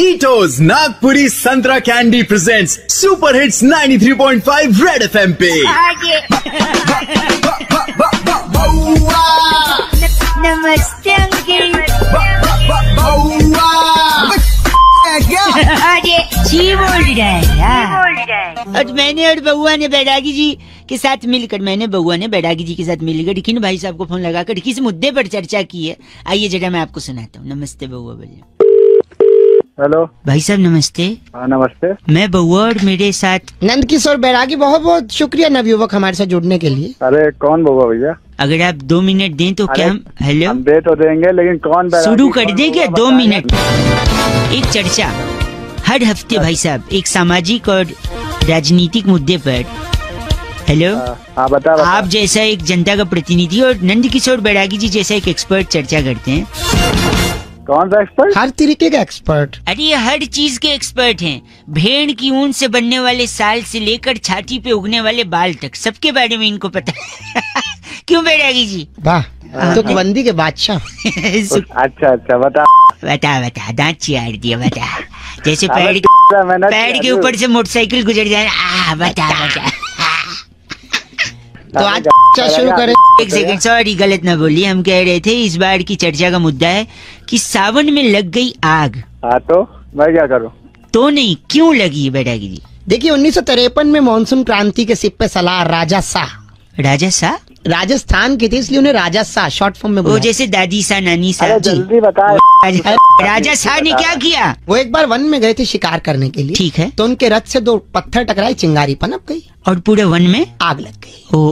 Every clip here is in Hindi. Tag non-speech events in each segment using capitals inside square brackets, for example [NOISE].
Ito's Nagpuri Santra Candy presents Super Hits 93.5 Red FM पे नमस्ते जी बोल रहा और मैंने और बउआ ने बैरागी जी के साथ मिलकर मैंने बउआ ने बैरागी जी के साथ मिलकर डिकिन भाई साहब को फ़ोन लगाकर किस मुद्दे पर चर्चा की है? आइए जरा मैं आपको सुनाता हूँ। नमस्ते बउआ बोलिए हेलो। भाई साहब नमस्ते। हाँ नमस्ते। मैं बउआ और मेरे साथ नंद किशोर बैरागी बहुत बहुत शुक्रिया नवयुवक हमारे साथ जुड़ने के लिए। अरे कौन बोगा भैया? अगर आप दो मिनट दें तो क्या हम हेलो? हम दे तो देंगे लेकिन कौन शुरू कर दे क्या? दो मिनट। एक चर्चा। हर हफ़्ते भाई साहब एक सामाजिक और राजनीतिक मुद्दे पर। हेलो? हाँ, हाँ बता बता। आप जैसा एक जनता का प्रतिनिधि और नंद किशोर बैरागी जी जैसा एक एक्सपर्ट चर्चा करते हैं। कौन सा एक्सपर्ट हर तरीके का एक्सपर्ट अरे ये हर चीज़ के एक्सपर्ट हैं। भेड़ की ऊन से बनने वाले साल से लेकर छाती पे उगने वाले बाल तक सबके बारे में इनको पता है [LAUGHS] क्यों बैरागी जी? वाह तो बंदी के बादशाह। [LAUGHS] अच्छा अच्छा बता। बता बता दांत चियार दिया बता। जैसे पैर पैर के ऊपर से मोटरसाइकिल गुजर जाए आ बता बता। तो आज शुरू करें। एक सेकंड सॉरी गलत ना बोलिए हम कह रहे थे इस बार की चर्चा का मुद्दा है कि सावन में लग गई आग। हाँ तो मैं क्या करूँ? तो नहीं क्यों लगी बैरागी जी? देखिए उन्नीस सौ तिरपन में मानसून क्रांति के सिप पे सलाह राजा शाह। राजा शाह? राजस्थान के थे इसलिए उन्हें राजा शाह शॉर्ट फॉर्म में वो बुलाया। जैसे दादी सा नानी सा अरे जी। जल्दी बता राजा, राजा शाह ने क्या किया? वो एक बार वन में गए थे शिकार करने के लिए। ठीक है। तो उनके रथ से दो पत्थर टकराए चिंगारी पनप गई। और पूरे वन में? आग लग गई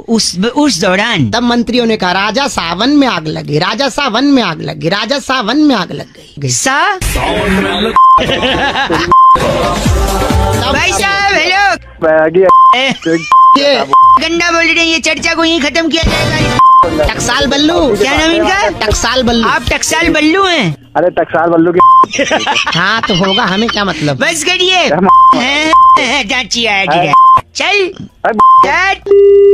उस उस दौरान। तब मंत्रियों ने कहा राजा सावन में आग लगी राजा सावन में आग लगी राजा सावन में आग लग गई। सा? भाई साहब हेलो गंदा बोल रहे हैं ये चर्चा को यही खत्म किया जाएगा। टकसाल बल्लू क्या नाम इनका? टकसाल बल्लू। आप टकसाल बल्लू हैं। अरे टकसाल बल्लू की हाँ तो होगा हमें क्या मतलब? बस करिए। आया ठीक है चल।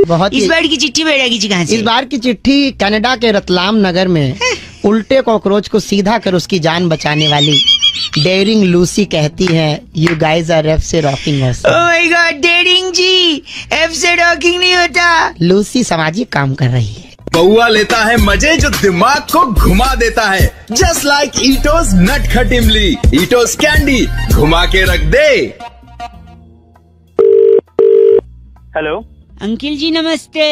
बहुत इस बार की चिट्ठी बैठेगी जी कहाँ से? इस बार की चिट्ठी कनाडा के रतलाम नगर में उल्टे कॉकरोच को सीधा कर उसकी जान बचाने वाली डेयरिंग लूसी कहती है यू गाइज़ आर एफ़ से rocking us my god daring ji F से रॉकिंग नहीं होता। लूसी सामाजिक काम कर रही है। बउआ लेता है मज़े जो दिमाग को घुमा देता है। जस्ट लाइक ईटोज नटखट इमली ईटोज कैंडी घुमा के रख दे। हेलो अंकिल जी नमस्ते।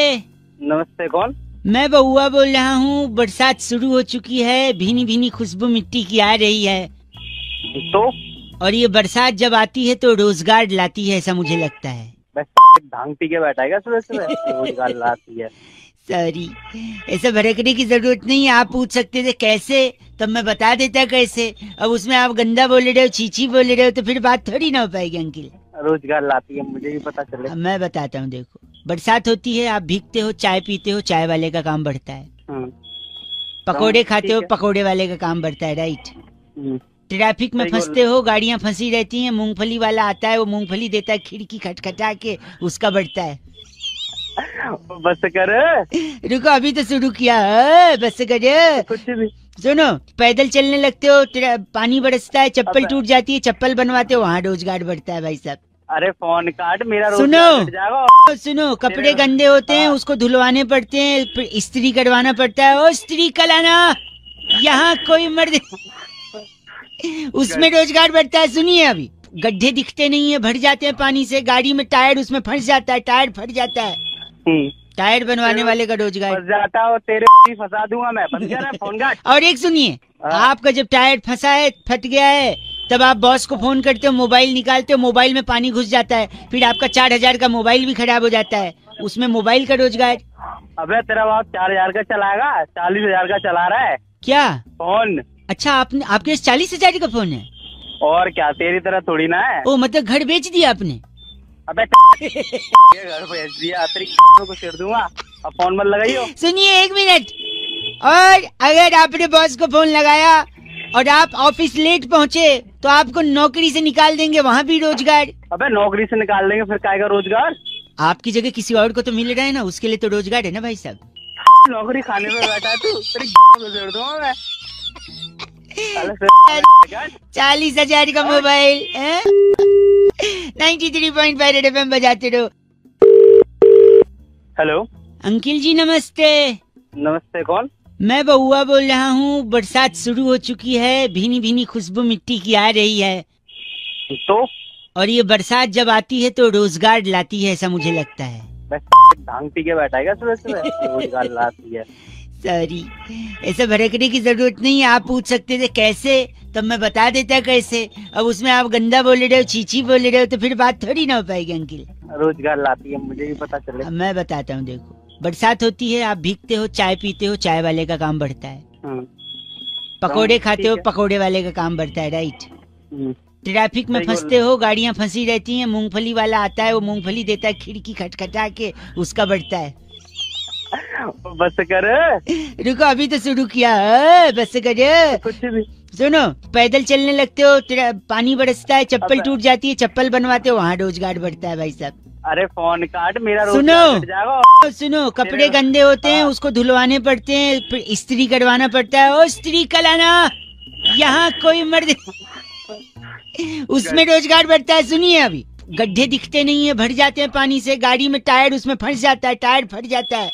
नमस्ते कौन? मैं बउआ बोल रहा हूँ बरसात शुरू हो चुकी है भीनी भीनी खुशबू मिट्टी की आ रही है। तो? और ये बरसात जब आती है तो रोज़गार लाती है ऐसा मुझे लगता है। बस भाँग पी के बैठा है सुबह सुबह रोज़गार लाती है। सॉरी। ऐसा भड़कने की ज़रूरत नहीं है आप पूछ सकते थे कैसे तब मैं बता देता कैसे। अब उसमें आप गंदा बोल रहे हो चीची बोल रहे हो तो फिर बात थोड़ी ना हो पाएगी अंकिल। रोज़गार लाती है मुझे भी पता चले। मैं बताता हूँ देखो। बरसात होती है आप भीगते हो चाय पीते हो चाय वाले का काम बढ़ता है। हम्म, पकोड़े हाँ, खाते हो है। पकोड़े वाले का काम बढ़ता है राइट हम्म, ट्रैफ़िक में फंसते हो गाड़ियाँ फंसी रहती हैं मूंगफली वाला आता है वो मूंगफली देता है खिड़की खटखटा के उसका बढ़ता है। बस कर। रुको अभी तो शुरू किया है, बस कर। कुछ भी। सुनो पैदल चलने लगते हो ट्र- पानी बरसता है चप्पल टूट जाती है चप्पल बनवाते हो वहाँ रोज़गार बढ़ता है भाई साहब। अरे फ़ोन काट मेरा सुनो। सुनो कपड़े गंदे होते हैं। उसको धुलवाने पड़ते हैं फिर इस्त्री करवाना पड़ता है ओ इस्त्री कलाना यहाँ कोई मर्द [LAUGHS] उसमें रोज़गार बढ़ता है सुनिए अभी। गड्ढे दिखते नहीं है भर जाते हैं पानी से गाड़ी में टायर उसमें फंस जाता है टायर फट जाता है। टायर बनवाने वाले का रोज़गार जाता हो तेरे फंसा दूँगा मैं। बंद कर फ़ोन [LAUGHS] और एक सुनिए हाँ। आपका जब टायर फंसा है फट गया है तब आप बॉस को फ़ोन करते हो मोबाइल निकालते हो मोबाइल में पानी घुस जाता है फिर आपका चार हज़ार का मोबाइल भी खराब हो जाता है। उसमें मोबाइल का रोज़गार अबे तेरा बाप चार हज़ार का चलाएगा चालीस हज़ार का चला रहा है। क्या? फ़ोन। अच्छा आपने आपके चालीस हज़ार का फ़ोन है? और क्या तेरी तरह थोड़ी ना है। ओ मतलब घर बेच दिया आपने? अबे [LAUGHS] घर भेज दिया तेरी [LAUGHS] को सिर दूँगा। अब फ़ोन मत लगाइयो। सुनिए एक मिनट। और अगर आपने बॉस को फ़ोन लगाया और आप ऑफ़िस लेट पहुँचे तो आपको नौकरी से निकाल देंगे वहाँ भी रोज़गार। अबे नौकरी से निकाल देंगे फिर कायगा रोज़गार? आपकी जगह किसी और को तो मिल रहा है ना उसके लिए तो रोज़गार है ना भाई साहब। नौकरी खाने में बैठा तू तेरी [LAUGHS] को चालीस हज़ार का mobile ninety three point five F बजाते रहो। हेलो अंकिल जी नमस्ते। नमस्ते कौन? मैं बउआ बोल रहा हूँ बरसात शुरू हो चुकी है भीनी भीनी खुशबू मिट्टी की आ रही है। तो? और ये बरसात जब आती है तो रोज़गार लाती है ऐसा मुझे लगता है। बस भाँग पी के बैठा है सुबह सुबह? रोज़गार लाती है। [LAUGHS] सॉरी ऐसा भड़कने की ज़रूरत नहीं है आप पूछ सकते थे कैसे तब मैं बता देता कैसे? अब उसमें आप गंदा बोल रहे हो चीची बोल रहे हो तो फिर बात थोड़ी ना हो पाएगी अंकिल। रोज़गार लाती है मुझे भी पता चले। मैं बताता हूँ देखो। बरसात होती है आप भीगते हो चाय पीते हो चाय वाले का काम बढ़ता है। हम्म, पकोड़े हाँ, खाते हो है। पकोड़े वाले का काम बढ़ता है राइट। हम्म, ट्रैफ़िक में फंसते हो। गाड़ियाँ फंसी रहती हैं मूंगफली वाला आता है वो मूंगफली देता है खिड़की खटखटा के उसका बढ़ता है। बस कर। रुको अभी तो शुरू किया है, बस करो। कुछ भी। सुनो पैदल चलने लगते हो तेरा पानी बरसता है चप्पल टूट जाती है चप्पल बनवाते हो वहाँ रोज़गार बढ़ता है भाई साहब। अरे फ़ोन काट मेरा सुनो। सुनो कपड़े गंदे होते हैं हाँ। उसको धुलवाने पड़ते हैं फिर इस्त्री करवाना पड़ता है ओ इस्त्री कलाना यहाँ कोई मर्द [LAUGHS] उसमें रोज़गार बढ़ता है सुनिए अभी। गड्ढे दिखते नहीं है भर जाते हैं पानी से गाड़ी में टायर उसमें फंस जाता है टायर फट जाता है।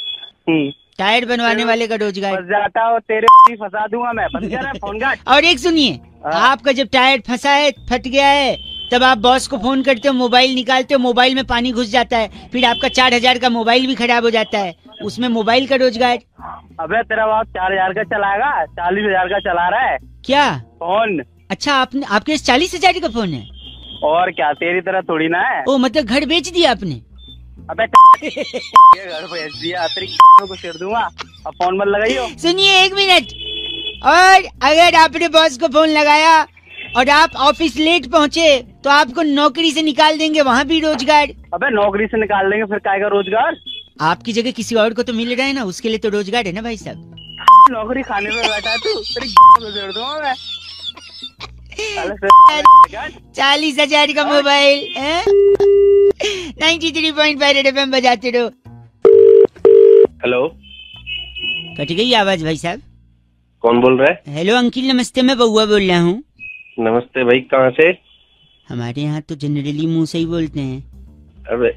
हम्म, टायर बनवाने वाले का रोज़गार। जाता हो तेरे फंसा दूँगा मैं। फ़ोन और एक सुनिए हाँ। आपका जब टायर फंसा है फट गया है तब आप बॉस को फ़ोन करते हो मोबाइल निकालते हो मोबाइल में पानी घुस जाता है फिर आपका चार हज़ार का मोबाइल भी खराब हो जाता है। उसमें मोबाइल का रोज़गार। अबे तेरा बाप चार हज़ार का चलाएगा चालीस हज़ार का चला रहा है। क्या? फ़ोन। अच्छा आपने आपके चालीस हज़ार का फ़ोन है? और क्या तेरी तरह थोड़ी ना है। ओ मतलब घर बेच दिया आपने? अबे [LAUGHS] ये घर भेज दिया तेरी को सिर दूँगा। अब फ़ोन मत लगाइयो। सुनिए एक मिनट। और अगर आपने बॉस को फ़ोन लगाया और आप ऑफ़िस लेट पहुँचे तो आपको नौकरी से निकाल देंगे वहाँ भी रोज़गार। अबे नौकरी से निकाल देंगे फिर का रोज़गार? आपकी जगह किसी और को तो मिल रहा है ना उसके लिए तो रोज़गार है ना भाई साहब? [LAUGHS] नौकरी खाने में बैठा तू तेरी [LAUGHS] को सिर दूँगा मैं। चालीस हज़ार का mobile ninety three point five F M बजाते रहो। हेलो कट गई आवाज़ भाई साहब? कौन बोल रहा है? हेलो अंकिल नमस्ते मैं बउआ बोल रहा हूँ। नमस्ते भाई कहाँ से? हमारे यहाँ तो जनरली मुँह से ही बोलते हैं। अबे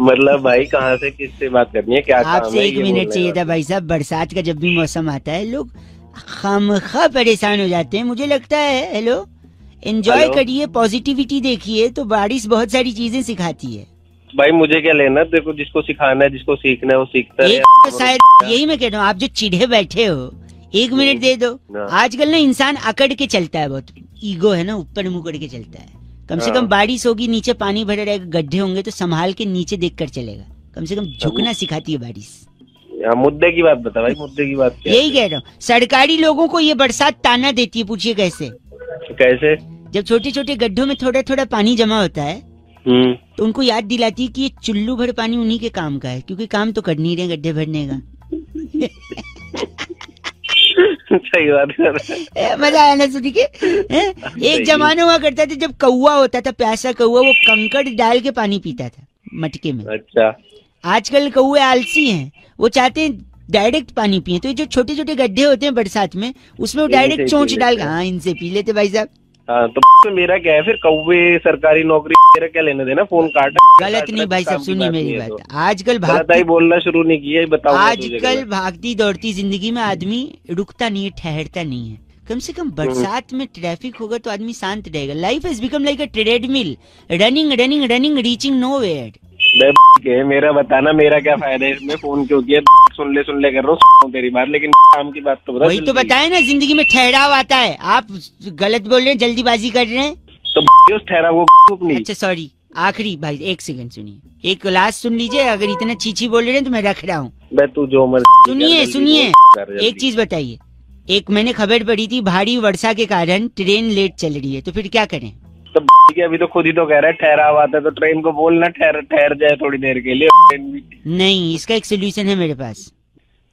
मतलब भाई कहाँ से किससे बात करनी है? क्या आपसे एक मिनट चाहिए था भाई साहब बरसात का जब भी मौसम आता है लोग खामखा परेशान हो जाते हैं। मुझे लगता है हेलो एंजॉय करिए पॉजिटिविटी देखिए तो बारिश बहुत सारी चीज़ें सिखाती है। भाई मुझे क्या लेना देखो जिसको सिखाना है जिसको सीखना है वो सीखता है। तो शायद यही मैं कह रहा हूँ आप जो चिढ़े बैठे हो एक मिनट दे दो। हाँ। आजकल ना इंसान अकड़ के चलता है बहुत। ईगो है ना ऊपर मुँह करके चलता है। कम से हाँ। कम बारिश होगी नीचे पानी भरे रहेगा गड्ढे होंगे तो संभाल के नीचे देख कर चलेगा। कम से कम झुकना सिखाती है बारिश। हाँ, मुद्दे की बात बता भाई मुद्दे की बात क्या यही कह रहा हूँ सरकारी लोगों को ये बरसात ताना देती है पूछिए कैसे? कैसे? जब छोटे छोटे गड्ढों में थोड़ा थोड़ा पानी जमा होता है हम्म। तो उनको याद दिलाती है कि ये चुल्लू भर पानी उन्हीं के काम का है क्योंकि काम तो कर नहीं रहे गड्ढे भरने का। सही बात कर है [LAUGHS] मज़ा आया ना सुनी के? एक जमाना हुआ करता था जब कौआ होता था प्यासा कौआ वो कंकड़ डाल के पानी पीता था मटके में। अच्छा। आजकल कौए आलसी हैं। वो चाहते हैं डायरेक्ट पानी पिए। तो ये जो छोटे छोटे गड्ढे होते हैं बरसात में उसमें वो डायरेक्ट चोंच डाल हैं। इनसे पी लेते भाई साहब। हाँ तो तो मेरा क्या है? फिर कौवे सरकारी नौकरी मेरा क्या लेने देना? फ़ोन काट गलत नहीं भाई साहब सुनिए मेरी बात। आजकल गलत आई भागती बोलना शुरू नहीं किया बताओ आजकल भागती दौड़ती ज़िंदगी में आदमी रुकता नहीं है ठहरता नहीं है। कम से कम बरसात में ट्रैफ़िक होगा तो आदमी शांत रहेगा। Life has become like a treadmill running running running reaching nowhere के मेरा बताना मेरा क्या फ़ायदा है इसमें? फ़ोन क्यों किया? सुन ले सुन ले कर रहा हूँ तेरी बात लेकिन काम की बात तो बता वही तो बताए ना ज़िंदगी में ठहराव आता है। आप गलत बोल रहे हैं जल्दीबाजी कर रहे हैं। तो उस ठहरा वो अपनी। अच्छा सॉरी आखिरी भाई एक सेकंड सुनिए। एक लास्ट सुन लीजिए अगर इतना चीची बोल रहे हैं तो मैं रख रहा हूँ। तू जो सुनिए सुनिए। एक चीज़ बताइए। एक मैंने खबर पढ़ी थी भारी वर्षा के कारण ट्रेन लेट चल रही है तो फिर क्या करें? के अभी तो खुद ही तो कह रहा है ठहरा हुआ था तो ट्रेन को बोलना ठहर ठहर जाए थोड़ी देर के लिए ट्रेन भी। नहीं इसका एक सोल्यूशन है मेरे पास।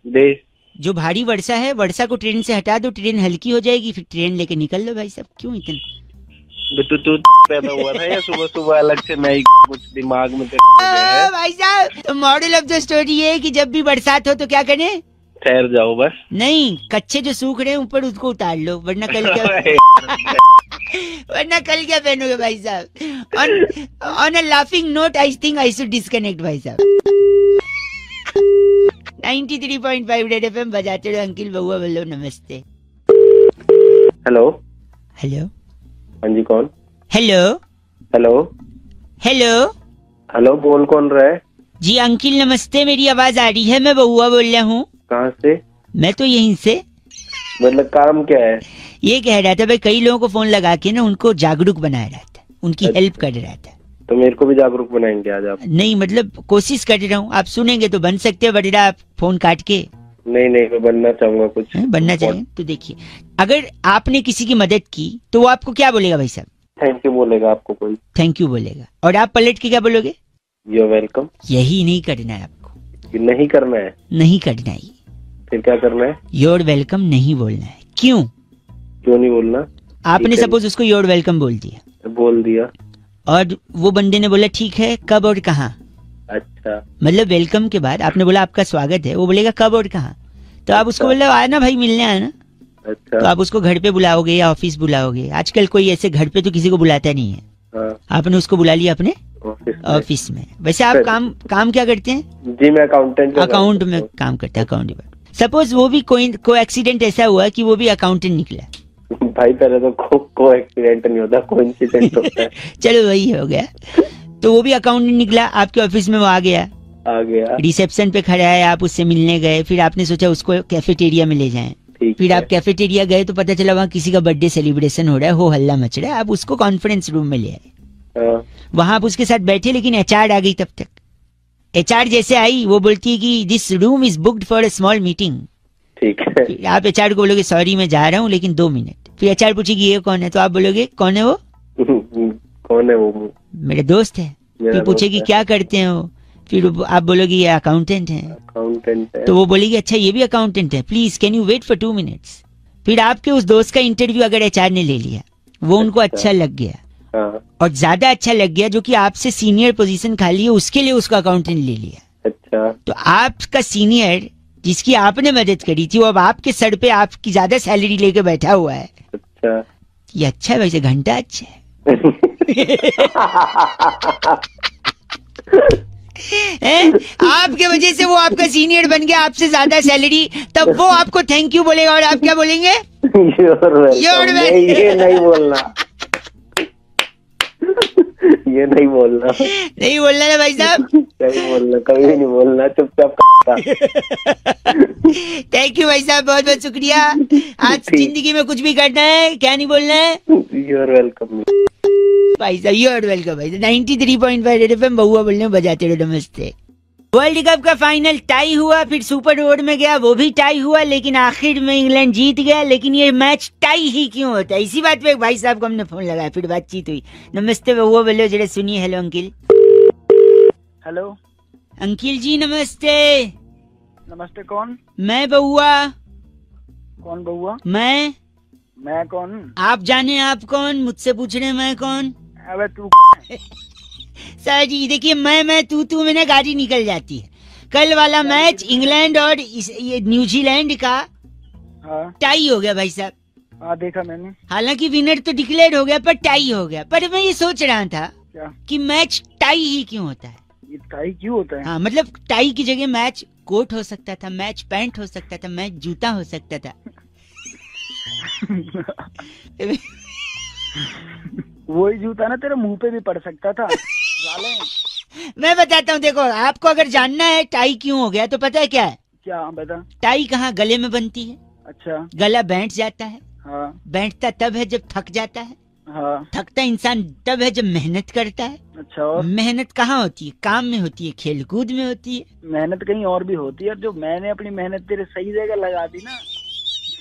दे। जो भारी वर्षा है वर्षा को ट्रेन से हटा दो ट्रेन हल्की हो जाएगी फिर ट्रेन लेके निकल लो भाई साहब क्यों इतना? तू तू पैदा हुआ था या सुबह सुबह अलग से ही कुछ दिमाग में भाई साहब तो मॉडल ऑफ़ द स्टोरी है कि जब भी बरसात हो तो क्या करें? ठहर जाओ बस। नहीं कच्चे जो सूख रहे हैं ऊपर उसको उतार लो वरना कल क्या [LAUGHS] वरना कल क्या पहनोगे भाई साहब? On on a laughing note I think I should disconnect भाई साहब. 93.5 रेड एफएम बजाते रहो अंकिल बउआ बोलो नमस्ते. हेलो हेलो हाँ जी कौन? हेलो हेलो हेलो हेलो बोल कौन रहा है? जी अंकिल नमस्ते मेरी आवाज़ आ रही है मैं बउआ बोल रहा हूँ. कहाँ से? मैं तो यहीं से. मतलब काम क्या है? ये कह रहा था भाई कई लोगों को फ़ोन लगा के ना उनको जागरूक बनाया रहा था। उनकी हेल्प कर रहा था। तो मेरे को भी जागरूक बनाएँगे आज आप? नहीं मतलब कोशिश कर रहा हूँ। आप सुनेंगे तो बन सकते हैं वरना आप फ़ोन काट के। नहीं नहीं मैं बनना चाहूँगा कुछ। हैं, बनना चाहिए। तो देखिए अगर आपने किसी की मदद की तो वो आपको क्या बोलेगा भाई साहब? थैंक यू बोलेगा आपको कोई। थैंक यू बोलेगा। और आप पलट के क्या बोलोगे? यू वेलकम यही नहीं करना है आपको। नहीं करना है? नहीं करना ही। फिर क्या करना है? योर वेलकम नहीं बोलना है। क्यों? क्यों नहीं बोलना? आपने सपोज़ उसको योर वेलकम बोल दिया। बोल दिया। और वो बंदे ने बोला ठीक है कब और कहाँ? अच्छा। मतलब वेलकम के बाद आपने बोला आपका स्वागत है। वो बोलेगा कब और कहाँ? तो आप उसको बोले आना भाई मिलने आना। तो अच्छा आप उसको घर पे बुलाओगे या ऑफ़िस बुलाओगे। आजकल कोई ऐसे घर पे तो किसी को बुलाता नहीं है। हाँ। आपने उसको बुला लिया अपने ऑफ़िस में। में। वैसे आप काम काम क्या करते हैं? जी मैं अकाउंटेंट अकाउंट में काम करते हैं अकाउंट सपोज़ वो भी कोई को एक्सीडेंट ऐसा हुआ कि वो भी अकाउंटेंट निकला। [LAUGHS] भाई पहले तो को, को एक्सीडेंट नहीं होता को इंसिडेंट होता है। [LAUGHS] चलो वही हो गया। तो वो भी अकाउंटेंट निकला आपके ऑफ़िस में वो आ गया। आ गया। रिसेप्शन पे खड़ा है आप उससे मिलने गए फिर आपने सोचा उसको कैफेटेरिया में ले जाए। फिर आप कैफेटेरिया गए तो पता चला वहाँ किसी का बर्थडे सेलिब्रेशन हो रहा है हो हल्ला मच रहा है आप उसको कॉन्फ्रेंस रूम में ले आए। वहाँ आप उसके साथ बैठे लेकिन एचआर आ गई तब तक। एचआर जैसे आई वो बोलती है कि this room is booked for a small meeting ठीक है। आप एचआर को बोलोगे सॉरी मैं जा रहा हूँ लेकिन दो मिनट. फिर एचआर पूछेगी ये कौन है? तो आप बोलोगे कौन है वो? [LAUGHS] कौन है वो? मेरे दोस्त है। फिर पूछेगी क्या करते हैं वो? फिर आप बोलोगे ये अकाउंटेंट है। अकाउंटेंट है। तो वो बोलेगी अच्छा ये भी अकाउंटेंट है। Please can you wait for two minutes फिर आपके उस दोस्त का इंटरव्यू अगर एचआर ने ले लिया वो उनको अच्छा। अच्छा लग गया। और ज़्यादा अच्छा लग गया जो कि आपसे सीनियर पोजीशन खाली है उसके लिए उसका अकाउंटेंट ले लिया। अच्छा। तो आपका सीनियर जिसकी आपने मदद करी थी वो अब आपके सर पे आपकी ज़्यादा सैलरी लेके बैठा हुआ है। अच्छा। ये अच्छा है वैसे घंटा अच्छा है। हैं? आपके वजह से वो आपका सीनियर बन गया आपसे ज़्यादा सैलरी तब वो आपको थैंक यू बोलेगा और आप क्या बोलेंगे? Welcome. ये नहीं बोलना। [LAUGHS] ये नहीं बोलना। नहीं बोलना ना भाई साहब। नहीं बोलना कभी नहीं बोलना चुपचाप थैंक यू भाई साहब बहुत बहुत शुक्रिया। आज ज़िंदगी में कुछ भी करना है क्या नहीं बोलना है? यू आर वेलकम भाई साहब यू आर वेलकम भाई साहब। Ninety three point five F बहुआ बोलने बजाते रहो नमस्ते। वर्ल्ड कप का फाइनल टाई हुआ फिर सुपर ओवर में गया वो भी टाई हुआ लेकिन आखिर में इंग्लैंड जीत गया लेकिन ये मैच टाई ही क्यों होता है? इसी बात पे एक भाई साहब को हमने फ़ोन लगाया फिर बातचीत हुई। नमस्ते बहुआ बोलो जरा सुनिए hello uncle. Hello. Uncle ji नमस्ते। नमस्ते कौन? मैं बउआ कौन बउआ मैं। मैं कौन? आप जाने आप कौन? मुझसे पूछ रहे हैं मैं कौन? अबे तू [LAUGHS] सर जी देखिए मैं मैं तू तू में ना गाड़ी निकल जाती है। कल वाला मैच इंग्लैंड और ये न्यूजीलैंड का हाँ। टाई हो गया भाई साहब। हाँ देखा मैंने। हालाँकि विनर तो डिक्लेयर हो गया पर टाई हो गया। पर मैं ये सोच रहा था क्या? कि मैच टाई ही क्यों होता है? ये टाई क्यों होता है? हाँ मतलब टाई की जगह मैच कोट हो सकता था मैच पैंट हो सकता था मैच जूता हो सकता था। [LAUGHS] [LAUGHS] वही जूता ना तेरे मुँह पे भी पड़ सकता था। [LAUGHS] मैं बताता हूँ देखो आपको अगर जानना है टाई क्यों हो गया तो पता है क्या है? क्या बता। टाई कहाँ गले में बनती है? अच्छा। गला बैठ जाता है। हाँ। बैठता तब है जब थक जाता है। हाँ। थकता इंसान तब है जब मेहनत करता है। अच्छा और? मेहनत कहाँ होती है? काम में होती है खेल कूद में होती है। मेहनत कहीं और भी होती है जो मैंने अपनी मेहनत तेरे सही जगह लगा दी ना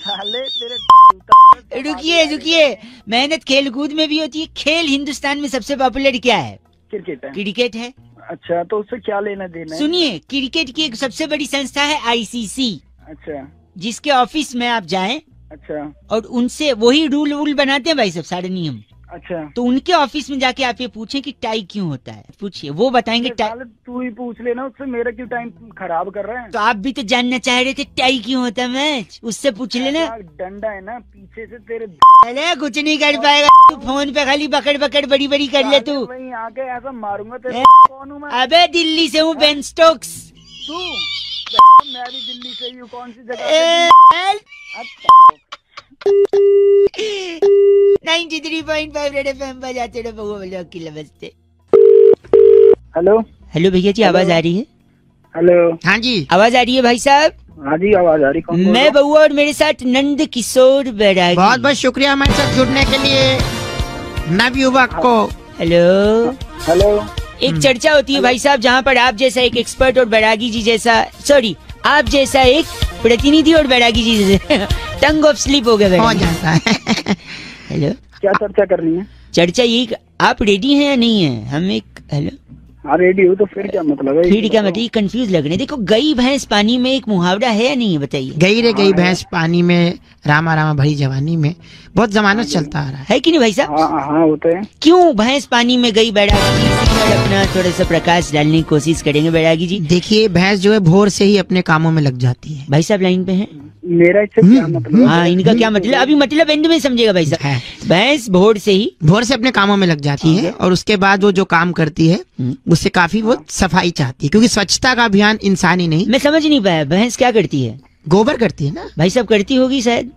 साले तेरे रुकिए रुकिए। मेहनत खेल कूद में भी होती है। खेल हिंदुस्तान में सबसे पॉपुलर क्या है? क्रिकेट है। क्रिकेट है। अच्छा तो उससे क्या लेना देना सुनिए क्रिकेट की एक सबसे बड़ी संस्था है आईसीसी अच्छा। जिसके ऑफ़िस में आप जाएँ अच्छा। और उनसे वही रूल वूल बनाते हैं भाई सब सारे नियम। अच्छा। तो उनके ऑफ़िस में जाके आप ये पूछे कि टाई क्यों होता है? पूछिए वो बताएँगे तू ही पूछ लेना उससे मेरा क्यों टाइम खराब कर रहे हैं? तो आप भी तो जानना चाह रहे थे टाई क्यों होता है मैच? उससे पूछ लेना। डंडा है ना पीछे से तेरे अरे कुछ नहीं कर पाएगा तू फ़ोन पे खाली पकड़ पकड़ बड़ी बड़ी कर ले तू। आके ऐसा मारूँगा तेरे कौन हूँ अबे दिल्ली से हूँ बेन स्टोक्स। तू? मैं भी दिल्ली से ही हूँ कौन सी जगह ए, से? 93.5 रेड एफएम बजाते रहो बउआ बोलो की नमस्ते हेलो? हेलो भैया जी आवाज़ आ रही है? हेलो? हाँ जी। आवाज़ आ रही है भाई साहब? हाँ जी आवाज़ आ रही कौन मैं? बउआ और मेरे साथ नंद किशोर बैरागी। बहुत बहुत शुक्रिया हमारे साथ जुड़ने के लिए। नव युवक को। हेलो? हेलो? एक चर्चा होती है भाई साहब जहाँ पर आप जैसा एक एक्सपर्ट और बैरागी जी जैसा सॉरी आप जैसा एक प्रतिनिधि और बैरागी जी जैसे टंग ऑफ़ स्लिप हो गया हो। जाता है। हेलो। क्या चर्चा करनी है? चर्चा यही आप रेडी हैं या नहीं है? हम एक हेलो। हाँ रेडी हो तो फिर क्या मतलब है? फिर क्या मतलब? कंफ्यूज लग रहे हैं। देखो गई भैंस पानी में एक मुहावरा है या नहीं बताइए। गई रे गई भैंस पानी में रामा रामा भरी जवानी में। बहुत जमानत चलता आ रहा है। है कि नहीं भाई साहब? हाँ हाँ होते हैं। क्यों भैंस पानी में गई बैरागी? जी अपना थोड़ा सा प्रकाश डालने की कोशिश करेंगे बैरागी जी। देखिए भैंस जो है भोर से ही अपने कामों में लग जाती है। भाई साहब लाइन पे हैं? मेरा इससे क्या मतलब हाँ? इनका क्या मतलब? अभी मतलब एंड में समझेगा भाई साहब। भैंस भोर से ही भोर से अपने कामों में लग जाती है। और उसके बाद वो जो काम करती है हम्म। उससे काफ़ी वो सफ़ाई चाहती है क्योंकि स्वच्छता का अभियान इंसान ही नहीं। मैं समझ नहीं पाया भैंस क्या करती है? गोबर करती है ना। भाई साहब करती होगी शायद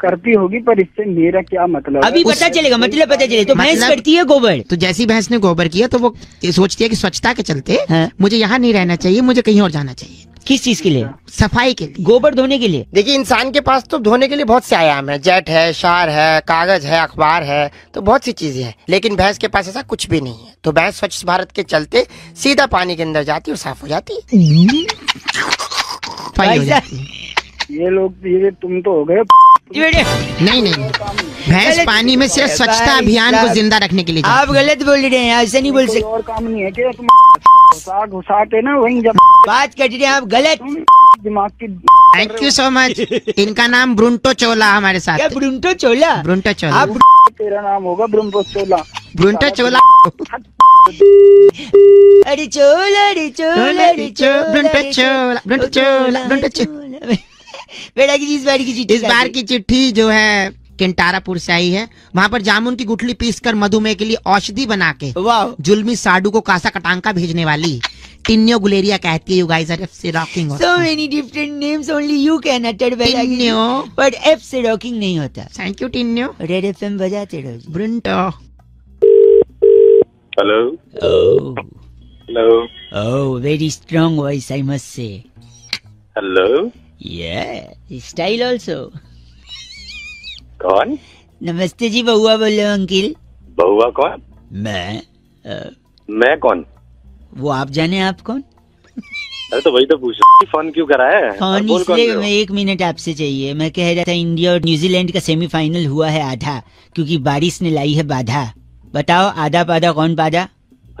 करती होगी पर इससे मेरा क्या मतलब अभी पता चलेगा मतलब पता चलेगा तो भैंस मतलब- करती है गोबर? तो जैसी भैंस ने गोबर किया तो वो सोचती है कि स्वच्छता के चलते हाँ। मुझे यहाँ नहीं रहना चाहिए मुझे कहीं और जाना चाहिए। किस चीज़ के लिए? सफ़ाई के लिए। गोबर धोने के लिए? देखिए इंसान के पास तो धोने के लिए बहुत से आयाम है। जेट है शार है कागज़ है अखबार है तो बहुत सी चीज़ें हैं। लेकिन भैंस के पास ऐसा कुछ भी नहीं है। तो भैंस स्वच्छ भारत के चलते सीधा पानी के अंदर जाती है और साफ़ हो जाती है। ये लोग ये तुम तो हो गए। नहीं नहीं। भैंस पानी में सिर्फ़ स्वच्छता अभियान को ज़िंदा रखने के लिए आप गलत बोल रहे हैं ऐसे नहीं बोल सकते और काम नहीं है क्या? तुम घुसा घुसा के ना वहीं जब बात कर रहे हैं आप गलत। दिमाग की थैंक यू सो मच इनका नाम ब्रुंटो चोला हमारे साथ। क्या ब्रुंटो चोला? ब्रुंटो चोला। आप तेरा नाम होगा ब्रह्मो चोला। ब्रुंटो चोला। अरे चोला अरे चोला अरे चोला ब्रुंटो चोला ब्रुंटो चोला। ब्रुंटो चोला। बेटा की इस बार की चिट्ठी इस बार की चिट्ठी जो है केंटारापुर से आई है। वहाँ पर जामुन की गुठली पीसकर मधुमेह के लिए औषधि बना के वाह। जुल्मी साडू को कासा कटांका भेजने वाली टिन्यो गुलेरिया कहती है यू गाइस आर एफ़ से rocking different names only you can utter Bairagi ji. टिन्यो। But F से रॉकिंग नहीं होता। थैंक यू टिन्यो। रेड एफएम बजाते रहो ब्रुंटो hello hello oh very strong voice I must say hello style also. कौन? नमस्ते जी बउआ बोलो अंकिल। बहुआ कौन? मैं अ, मैं कौन? वो आप जाने आप कौन? अरे तो वही तो पूछ फ़ोन क्यों करा है? फ़ोन बोल इसलिए मैं एक मिनट आपसे चाहिए। मैं कह रहा था इंडिया और न्यूजीलैंड का सेमीफाइनल हुआ है आधा क्योंकि बारिश ने लाई है बाधा। बताओ आधा पाधा कौन पाधा [LAUGHS]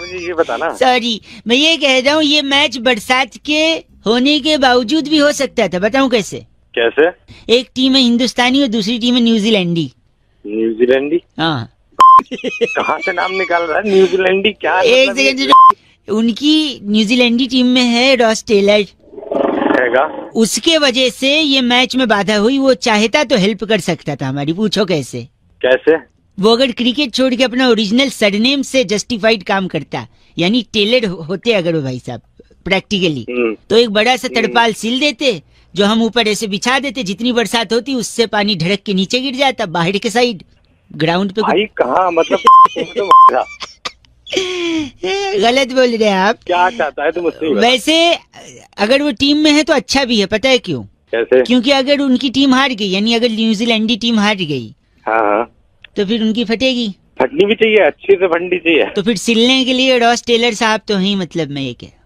मुझे ये बताना। सॉरी मैं ये कह रहा हूँ ये मैच बरसात के होने के बावजूद भी हो सकता था बताऊँ कैसे? कैसे? एक टीम है हिंदुस्तानी और दूसरी टीम है न्यूजीलैंडी। न्यूजीलैंडी? हाँ। कहाँ से नाम निकाल रहा है? न्यूजीलैंडी क्या एक मतलब सेकंड उनकी न्यूजीलैंडी टीम में है रॉस टेलर। उसके वजह से ये मैच में बाधा हुई वो चाहता तो हेल्प कर सकता था हमारी पूछो कैसे? कैसे? वो अगर क्रिकेट छोड़ के अपना ओरिजिनल सरनेम से जस्टिफाइड काम करता यानी टेलर होते अगर वो भाई साहब। प्रैक्टिकली हम्म, तो एक बड़ा सा तरपाल सिल देते जो हम ऊपर ऐसे बिछा देते जितनी बरसात होती उससे पानी ढड़क के नीचे गिर जाता बाहर के साइड ग्राउंड पे भाई कहाँ? मतलब [LAUGHS] गलत बोल रहे हैं आप। क्या चाहता है तुम वैसे अगर वो टीम में है तो अच्छा भी है पता है क्यों? कैसे? क्योंकि अगर उनकी टीम हार गई यानी अगर न्यूजीलैंडी टीम हार गई हाँ हाँ। तो फिर उनकी फटेगी। फटनी भी चाहिए अच्छी से फटनी चाहिए। तो फिर सिलने के लिए रॉस टेलर साहब तो हैं मतलब मैं ये कह कि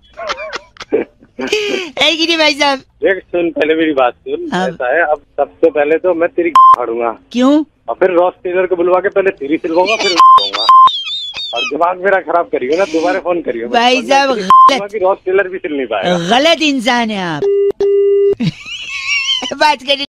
[LAUGHS] भाई साहब देख सुन पहले मेरी बात सुन। हाँ। ऐसा है अब सबसे पहले तो मैं तेरी [LAUGHS] फाड़ूँगा। क्यों? और फिर रॉस टेलर को बुलवा के पहले तेरी सिलवाऊँगा फिर [LAUGHS] और दिमाग मेरा खराब करियो ना दोबारा फ़ोन करियो। भाई साहब। रॉस टेलर भी सिल नहीं पाया गलत इंसान है आप। बात करें